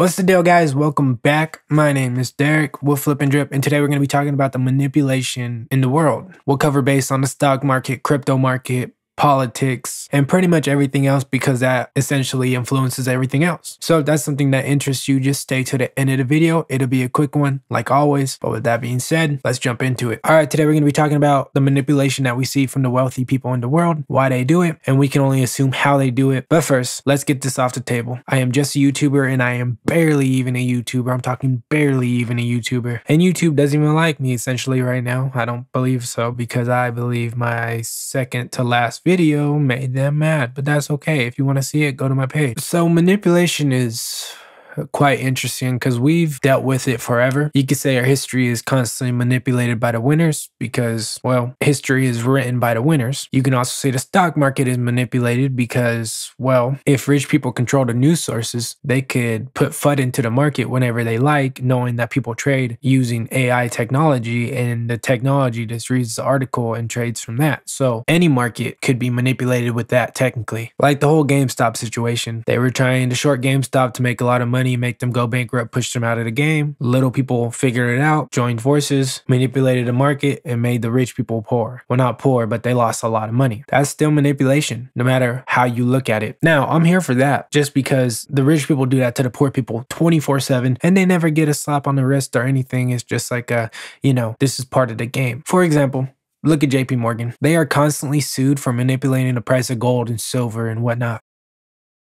What's the deal, guys? Welcome back. My name is Derek with Flip and Drip, and today we're going to be talking about the manipulation in the world. We'll cover based on the stock market, crypto market, politics, and pretty much everything else because that essentially influences everything else. So if that's something that interests you, just stay to the end of the video. It'll be a quick one, like always. But with that being said, let's jump into it. All right, today we're going to be talking about the manipulation that we see from the wealthy people in the world, why they do it, and we can only assume how they do it. But first, let's get this off the table. I am just a YouTuber and I am barely even a YouTuber. I'm talking barely even a YouTuber. And YouTube doesn't even like me essentially right now. I don't believe so because I believe my second to last video video made them mad, but that's okay. If you want to see it, go to my page. So manipulation is quite interesting because we've dealt with it forever. You could say our history is constantly manipulated by the winners because, well, history is written by the winners. You can also say the stock market is manipulated because, well, if rich people control the news sources, they could put FUD into the market whenever they like, knowing that people trade using AI technology and the technology just reads the article and trades from that. So any market could be manipulated with that technically. Like the whole GameStop situation. They were trying to short GameStop to make a lot of money money, make them go bankrupt, push them out of the game. Little people figured it out, joined forces, manipulated the market, and made the rich people poor. Well, not poor, but they lost a lot of money. That's still manipulation, no matter how you look at it. Now, I'm here for that just because the rich people do that to the poor people 24 7 and they never get a slap on the wrist or anything. It's just like a, you know, this is part of the game. For example, Look at JP Morgan. They are constantly sued for manipulating the price of gold and silver and whatnot.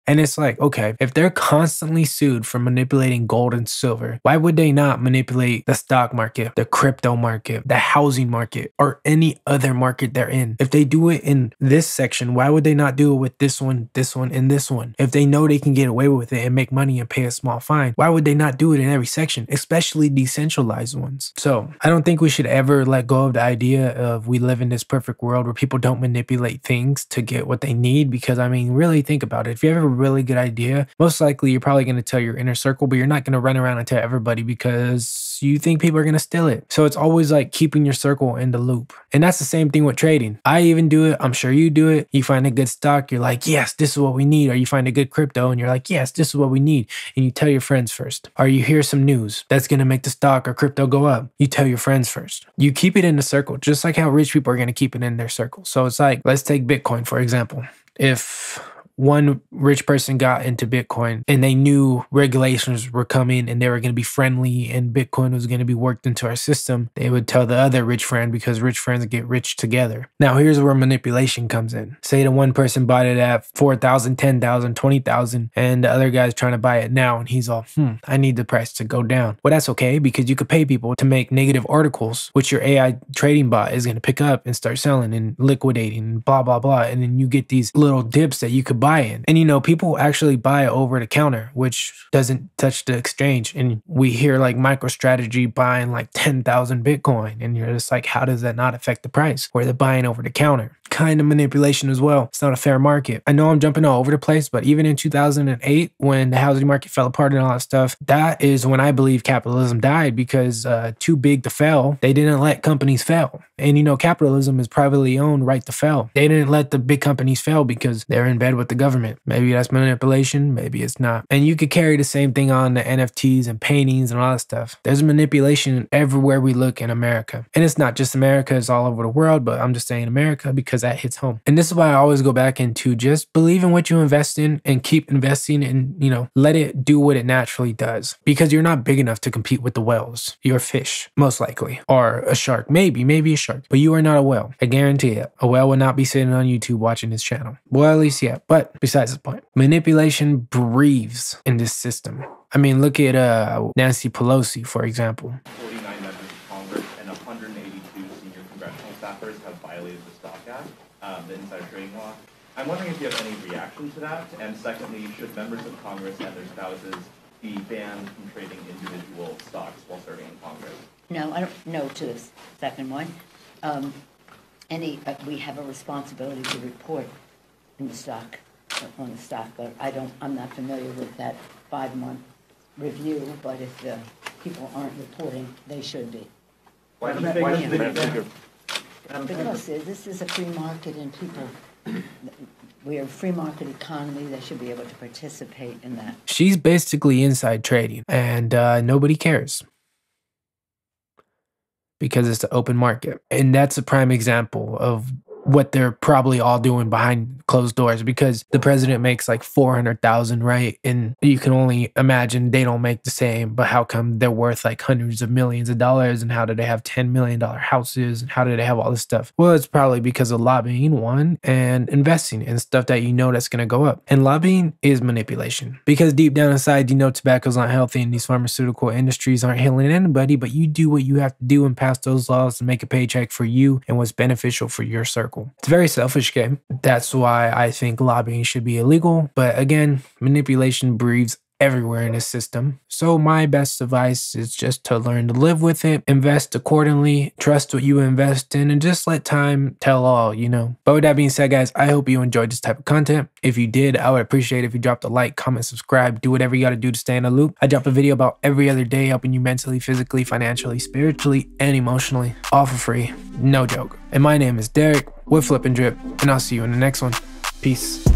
And it's like, okay, if they're constantly sued for manipulating gold and silver, why would they not manipulate the stock market, the crypto market, the housing market, or any other market they're in? If they do it in this section, why would they not do it with this one, this one, and this one? If they know they can get away with it and make money and pay a small fine, why would they not do it in every section, especially decentralized ones? So I don't think we should ever let go of the idea of we live in this perfect world where people don't manipulate things to get what they need. Because I mean, really think about it. If you ever really good idea, most likely you're probably going to tell your inner circle, but you're not going to run around and tell everybody because you think people are going to steal it. So it's always like keeping your circle in the loop. And that's the same thing with trading. I even do it. I'm sure you do it. You find a good stock, you're like, yes, this is what we need. Or you find a good crypto and you're like, yes, this is what we need. And you tell your friends first. Or you hear some news that's going to make the stock or crypto go up. You tell your friends first. You keep it in the circle, just like how rich people are going to keep it in their circle. So it's like, let's take Bitcoin, for example. If one rich person got into Bitcoin and they knew regulations were coming and they were going to be friendly and Bitcoin was going to be worked into our system, they would tell the other rich friend because rich friends get rich together. Now, here's where manipulation comes in. Say the one person bought it at 4,000, 10,000, 20,000, and the other guy's trying to buy it now and he's all, hmm, I need the price to go down. Well, that's okay because you could pay people to make negative articles, which your AI trading bot is going to pick up and start selling and liquidating, and blah, blah, blah. And then you get these little dips that you could buy in. And you know, people actually buy over the counter, which doesn't touch the exchange. And we hear like MicroStrategy buying like 10,000 Bitcoin. And you're just like, how does that not affect the price? Where they're buying over the counter kind of manipulation as well. It's not a fair market. I know I'm jumping all over the place, but even in 2008, when the housing market fell apart and all that stuff, that is when I believe capitalism died because uh, too big to fail. They didn't let companies fail. And you know, capitalism is privately owned right to fail. They didn't let the big companies fail because they're in bed with the government. Maybe that's manipulation, maybe it's not. And you could carry the same thing on the NFTs and paintings and all that stuff. There's manipulation everywhere we look in America. And it's not just America, it's all over the world, but I'm just saying America because that hits home. And this is why I always go back into just believe in what you invest in and keep investing and, you know, let it do what it naturally does because you're not big enough to compete with the whales. You're a fish, most likely, or a shark, maybe, maybe a shark, but you are not a whale. I guarantee it. A whale would not be sitting on YouTube watching this channel. Well, at least, yeah. But besides the point, manipulation breathes in this system. I mean, look at uh, Nancy Pelosi, for example. 49 members of Congress and 182 senior congressional staffers have violated the Stock Act um, the insider trading law. I'm wondering if you have any reaction to that, and secondly, should members of Congress and their spouses be banned from trading individual stocks while serving in Congress? No, I don't know to the second one. Um, any, uh, we have a responsibility to report in the stock, on the stock, but I don't, I'm not familiar with that five-month review, but if the people aren't reporting, they should be. Why do you think, why do Because this is a free market and people we're a free market economy, they should be able to participate in that. She's basically inside trading, and uh, nobody cares because it's the open market. And that's a prime example of what they're probably all doing behind closed doors because the president makes like 400,000, right? And you can only imagine they don't make the same, but how come they're worth like hundreds of millions of dollars and how do they have 10 million dollar houses and how do they have all this stuff? Well, it's probably because of lobbying one and investing in stuff that you know that's going to go up. And lobbying is manipulation because deep down inside you know tobacco's not healthy and these pharmaceutical industries aren't healing anybody, but you do what you have to do and pass those laws to make a paycheck for you and what's beneficial for your circle. It's a very selfish game. That's why I think lobbying should be illegal. But again, manipulation breeds everywhere in the system. So my best advice is just to learn to live with it, invest accordingly, trust what you invest in, and just let time tell all, you know. But with that being said, guys, I hope you enjoyed this type of content. If you did, I would appreciate if you dropped a like, comment, subscribe, do whatever you gotta do to stay in the loop. I drop a video about every other day, helping you mentally, physically, financially, spiritually, and emotionally, all for free. No joke. And my name is Derek with Flip and Drip, and I'll see you in the next one. Peace.